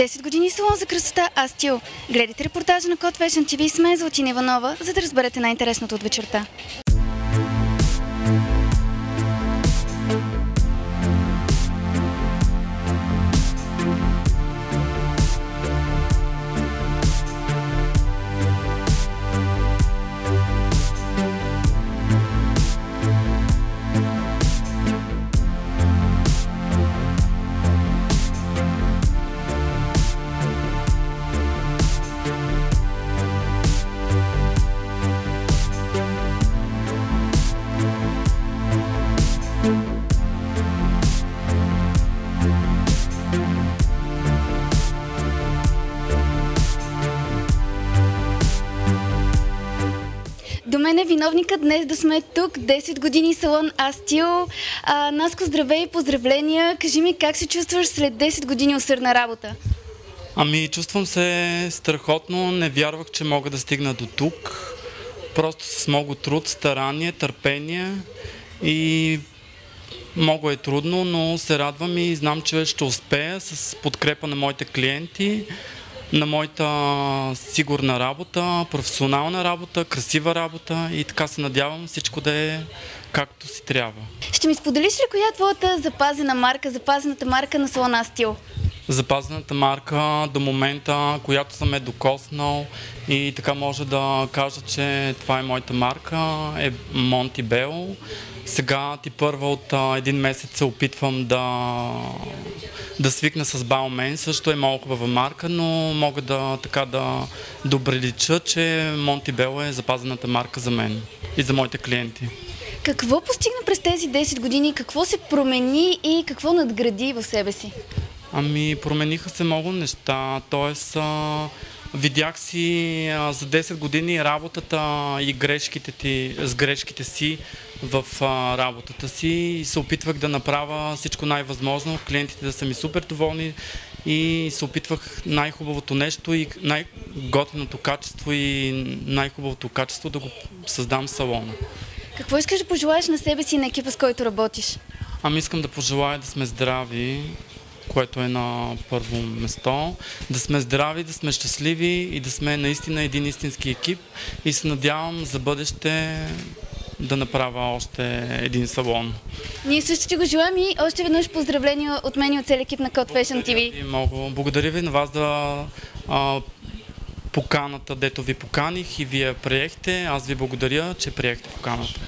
10 години салон за красота Астил. Гледайте репортажа на Код Fashion TV с мен Златина Иванова, за да разберете най-интересното от вечерта. До мен е виновника днес да сме тук. 10 години салон Астил. А, Наско, здравей и поздравления. Кажи ми как се чувстваш след 10 години усърдна работа? Ами, чувствам се страхотно. Не вярвах, че мога да стигна до тук. Просто с много труд, старание, търпение и много е трудно, но се радвам и знам, че ще успея с подкрепа на моите клиенти, на моята сигурна работа, професионална работа, красива работа и така се надявам всичко да е както си трябва. Ще ми споделиш ли коя е твоята запазена марка, запазената марка на салон Астил? Запазената марка до момента, която съм е докоснал и така може да кажа, че това е моята марка, е Монти Бел. Сега ти първа от а, един месец се опитвам да, да свикна с Баумен. Също е много хубава марка, но мога да, така, да добрелича, че Монти Бел е запазената марка за мен и за моите клиенти. Какво постигна през тези 10 години? Какво се промени и какво надгради в себе си? Ами, промениха се много неща, т.е. видях си а, за 10 години работата и грешките ти, с грешките си в а, работата си и се опитвах да направя всичко най-възможно, клиентите да са ми супер доволни и се опитвах най-хубавото нещо и най-готиното качество и най-хубавото качество да го създам в салона. Какво искаш да пожелаеш на себе си и на екипа, с който работиш? Ами искам да пожелая да сме здрави, което е на първо место. Да сме здрави, да сме щастливи и да сме наистина един истински екип. И се надявам за бъдеще да направя още един салон. Ние също ти го желаем и още веднъж поздравления от мен и от целия екип на Code Fashion TV. Много. Благодаря ви на вас да а, поканата, дето ви поканих и вие приехте. Аз ви благодаря, че приехте поканата.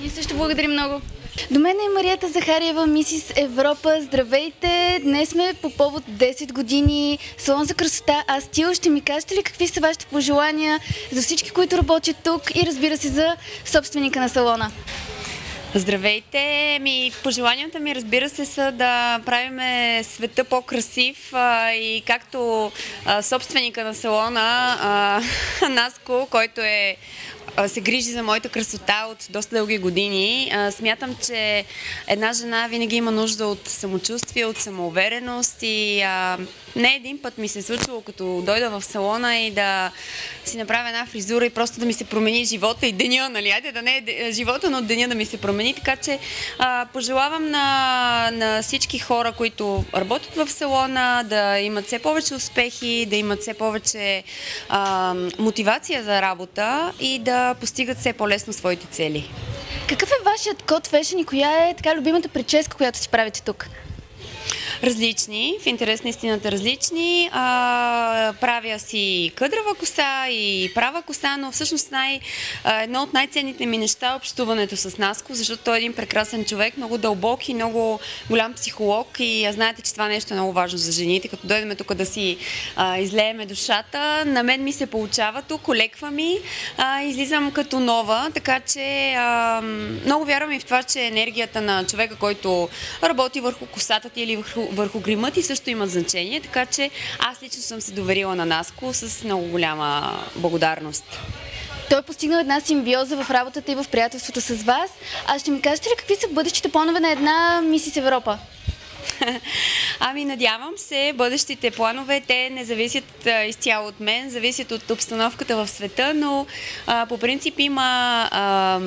Ние също благодарим много. До мен е Марията Захариева, мисис Европа. Здравейте! Днес сме по повод 10 години салон за красота Астил. Ще ми кажете ли какви са вашите пожелания за всички, които работят тук и разбира се за собственика на салона? Здравейте! Ми, пожеланията ми, разбира се, са да правим света по-красив и както а, собственика на салона а, Наско, който е се грижи за моята красота от доста дълги години. Смятам, че една жена винаги има нужда от самочувствие, от самоувереност и а, не един път ми се е случвало, като дойда в салона и да си направя една фризура и просто да ми се промени живота и деня, нали? Айде да не е живота, но деня да ми се промени. Така че а, пожелавам на, на всички хора, които работят в салона, да имат все повече успехи, да имат все повече а, мотивация за работа и да постигат все по-лесно своите цели. Какъв е вашият код фешен и коя е така любимата прическа, която си правите тук? Различни, в интерес на истината различни. А, правя си къдрава коса и права коса, но всъщност най, едно от най-ценните ми неща е общуването с Наско, защото той е един прекрасен човек, много дълбок и много голям психолог и знаете, че това нещо е много важно за жените. Като дойдем тук да си а, излееме душата, на мен ми се получава тук, олеква ми, а, излизам като нова, така че а, много вярвам и в това, че енергията на човека, който работи върху косата ти или върху, върху грима ти също имат значение, така че аз лично съм се доверила на Наско с много голяма благодарност. Той е постигнал една симбиоза в работата и в приятелството с вас. А ще ми кажете ли какви са бъдещите планове на една Мисис Европа? Ами надявам се, бъдещите планове, те не зависят изцяло от мен, зависят от обстановката в света, но а, по принцип има а,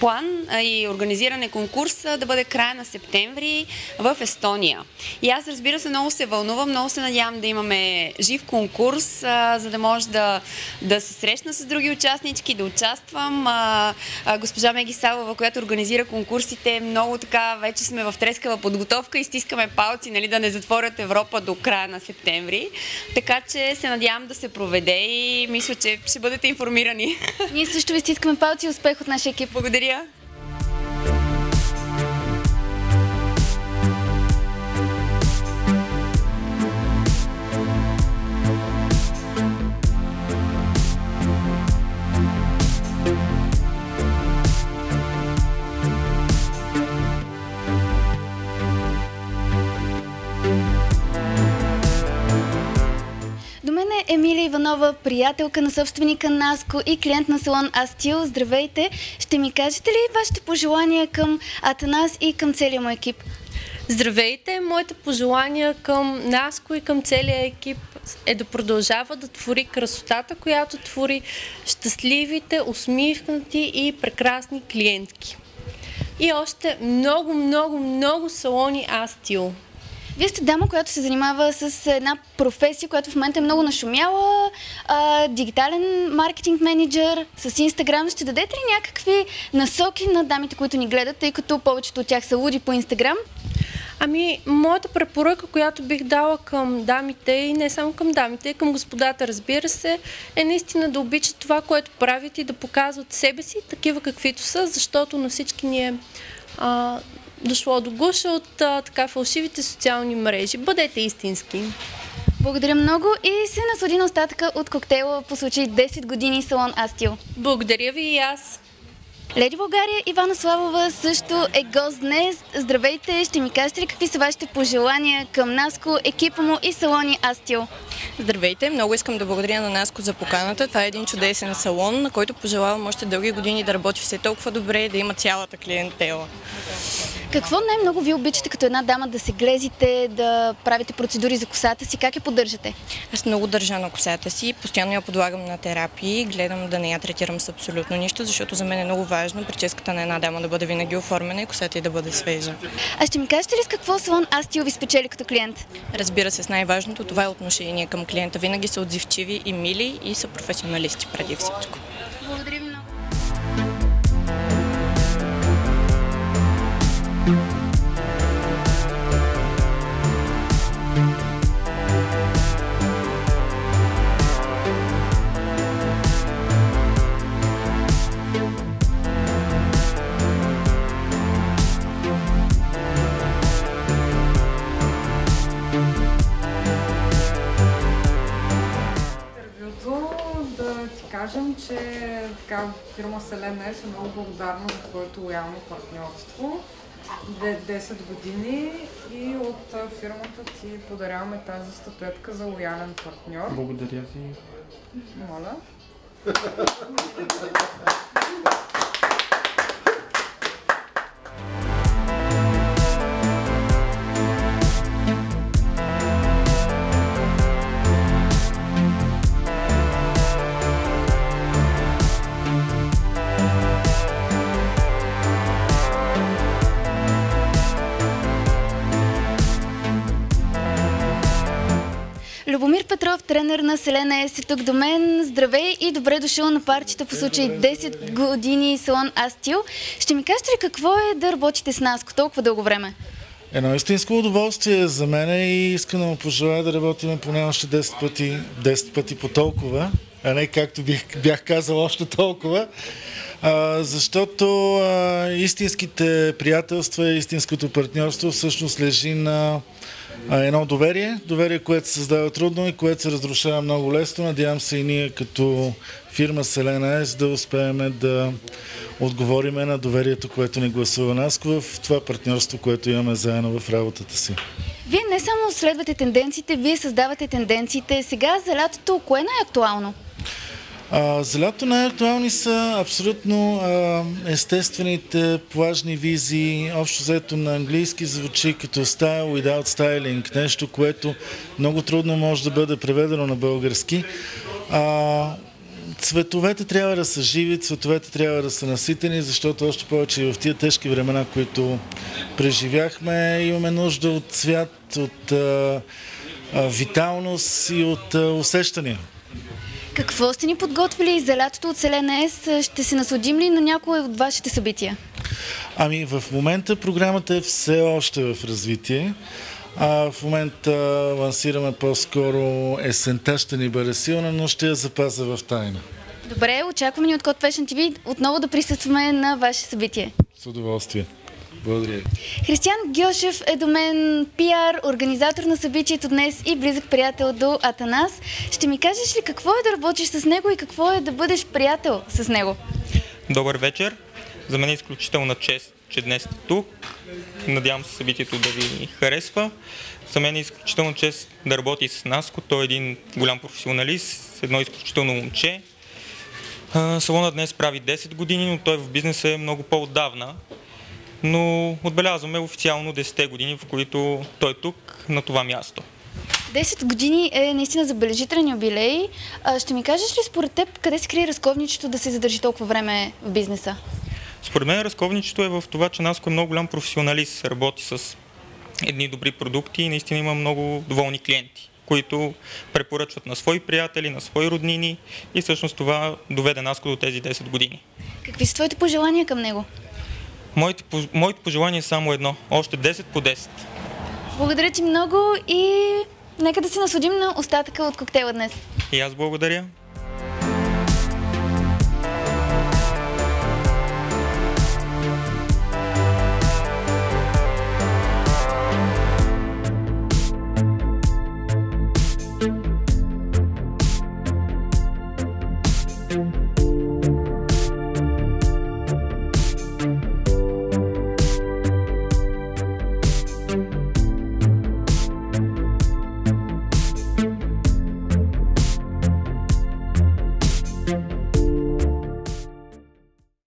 план и организиране конкурс а, да бъде края на септември в Естония. И аз разбира се много се вълнувам, много се надявам да имаме жив конкурс, за да може да, да се срещна с други участнички, да участвам. Госпожа Меги Савова, която организира конкурсите, много така вече сме в трескава подготовка и стискаме палци нали, да не затворят Европа до края на септември. Така че се надявам да се проведе и мисля, че ще бъдете информирани. Ние също ви стискаме палци и успех от нашия екип. Благодаря. Емилия Иванова, приятелка на собственика Наско и клиент на салон Астил. Здравейте! Ще ми кажете ли вашите пожелания към Атанас и към целия му екип? Здравейте! Моите пожелания към Наско и към целия екип е да продължава да твори красотата, която твори щастливите, усмихнати и прекрасни клиентки. И още много, много, много салони Астил. Вие сте дама, която се занимава с една професия, която в момента е много нашумяла, а, дигитален маркетинг менеджер с Инстаграм. Ще дадете ли някакви насоки на дамите, които ни гледат, тъй като повечето от тях са луди по Инстаграм? Ами, моята препоръка, която бих дала към дамите и не само към дамите, и към господата, разбира се, е наистина да обичат това, което правят и да показват себе си, такива каквито са, защото на всички ни е а, дошло до гуша от а, така фалшивите социални мрежи. Бъдете истински. Благодаря много и се наслади на остатъка от коктейла по случай 10 години салон Астил. Благодаря ви и аз. Леди България Ивана Славова също е гост днес. Здравейте! Ще ми кажете ли какви са вашите пожелания към Наско, екипа му и салони Астил? Здравейте! Много искам да благодаря на Наско за поканата. Това е един чудесен салон, на който пожелавам още дълги години да работи все толкова добре и да има цялата клиентела. Какво най-много ви обичате като една дама да се глезите, да правите процедури за косата си? Как я поддържате? Аз много държа на косата си, постоянно я подлагам на терапии, гледам да не я третирам с абсолютно нищо, защото за мен е много важно прическата на една дама да бъде винаги оформена и косата й да бъде свежа. А ще ми кажете ли с какво салон Астил ви спечели като клиент? Разбира се, с най-важното това е отношение към клиента. Винаги са отзивчиви и мили и са професионалисти преди всичко. Благодаря ви много. Кажем, че така, фирма Селена е много благодарна за твоето лоялно партньорство. Две- 10 години и от фирмата ти подаряваме тази статуетка за лоялен партньор. Благодаря ви. Моля. Любомир Петров, тренер на Селена Ес е тук до мен. Здравей и добре дошъл на парчета по случай 10 години салон Астил. Ще ми кажете ли какво е да работите с Наско толкова дълго време? Едно истинско удоволствие за мен и искам да му пожелая да работим поне още 10 пъти, 10 пъти по толкова, а не както бих, бях казал още толкова. А, защото а, истинските приятелства и истинското партньорство всъщност лежи на едно доверие. Доверие, което се създава трудно и което се разрушава много лесно. Надявам се и ние като фирма Селена С да успеем да отговориме на доверието, което ни гласува нас в това партньорство, което имаме заедно в работата си. Вие не само следвате тенденциите, вие създавате тенденциите. Сега за лятото, кое е най-актуално? А, най-актуални са абсолютно а, естествените плажни визии. Общо взето на английски звучи като style without styling, нещо, което много трудно може да бъде преведено на български. А, цветовете трябва да са живи, цветовете трябва да са наситени, защото още повече и в тия тежки времена, които преживяхме, имаме нужда от цвят, от а, виталност и от усещания. Какво сте ни подготвили за лятото от Селена С? Ще се насладим ли на някое от вашите събития? Ами в момента програмата е все още в развитие. А в момента лансираме по-скоро есента ще ни бъде силна, но ще я запазя в тайна. Добре, очакваме ни от Код Fashion TV отново да присъстваме на ваше събитие. С удоволствие. Благодаря. Християн Гьошев е до мен пиар, организатор на събитието днес и близък приятел до Атанас. Ще ми кажеш ли какво е да работиш с него и какво е да бъдеш приятел с него? Добър вечер. За мен е изключителна чест, че днес сте тук. Надявам се събитието да ви харесва. За мен е изключителна чест да работи с Наско. Той е един голям професионалист, едно изключително момче. Салона днес прави 10 години, но той в бизнеса е много по-отдавна но отбелязваме официално 10-те години, в които той е тук, на това място. 10 години е наистина забележителен юбилей. Ще ми кажеш ли според теб къде се крие разковничето да се задържи толкова време в бизнеса? Според мен разковничето е в това, че Наско е много голям професионалист, работи с едни добри продукти и наистина има много доволни клиенти, които препоръчват на свои приятели, на свои роднини и всъщност това доведе Наско до тези 10 години. Какви са твоите пожелания към него? Моите, моето пожелание е само едно. Още 10 по 10. Благодаря ти много и нека да се насладим на остатъка от коктейла днес. И аз благодаря.